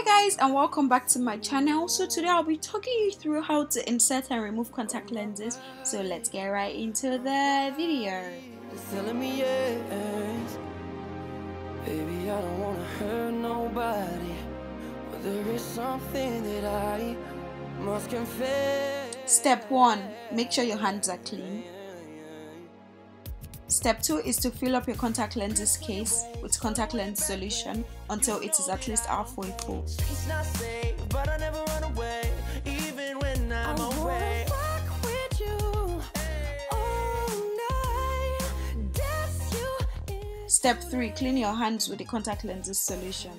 hi guys and welcome back to my channel so today i'll be talking you through how to insert and remove contact lenses so let's get right into the video Baby, I don't wanna hurt nobody, but there is something that I must confess. Step 1. Make sure your hands are clean. Step 2 is to fill up your contact lenses case with contact lens solution until it is at least halfway full. Step 3. Clean your hands with the contact lenses solution.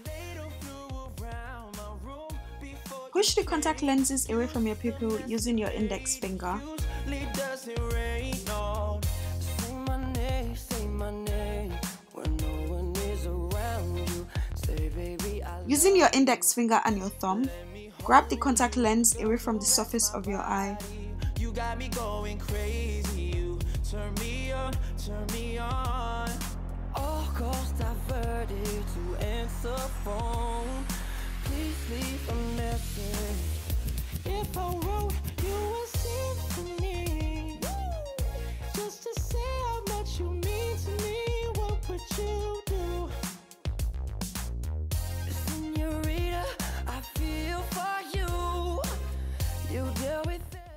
Push the contact lenses away from your pupil using your index finger. Using your index finger and your thumb, grab the contact lens away from the surface of your eye. You got me going crazy. You turn me on, turn me on.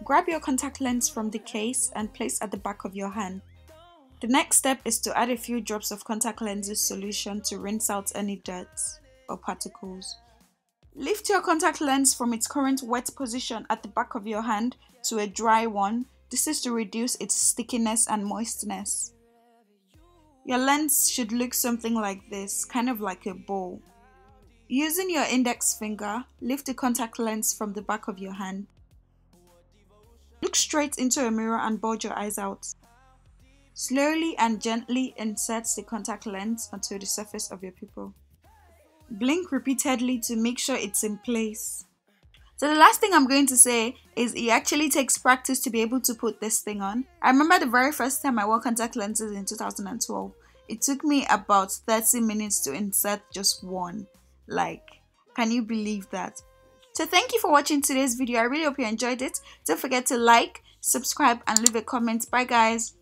Grab your contact lens from the case and place at the back of your hand. The next step is to add a few drops of contact lenses solution to rinse out any dirt or particles. Lift your contact lens from its current wet position at the back of your hand to a dry one. This is to reduce its stickiness and moistness. Your lens should look something like this, kind of like a bowl. Using your index finger, lift the contact lens from the back of your hand. Look straight into a mirror and bulge your eyes out. Slowly and gently insert the contact lens onto the surface of your pupil. Blink repeatedly to make sure it's in place. So the last thing I'm going to say is it actually takes practice to be able to put this thing on. I remember the very first time I wore contact lenses in 2012. It took me about 30 minutes to insert just one. Like, can you believe that? So thank you for watching today's video. I really hope you enjoyed it. Don't forget to like, subscribe and leave a comment. Bye guys.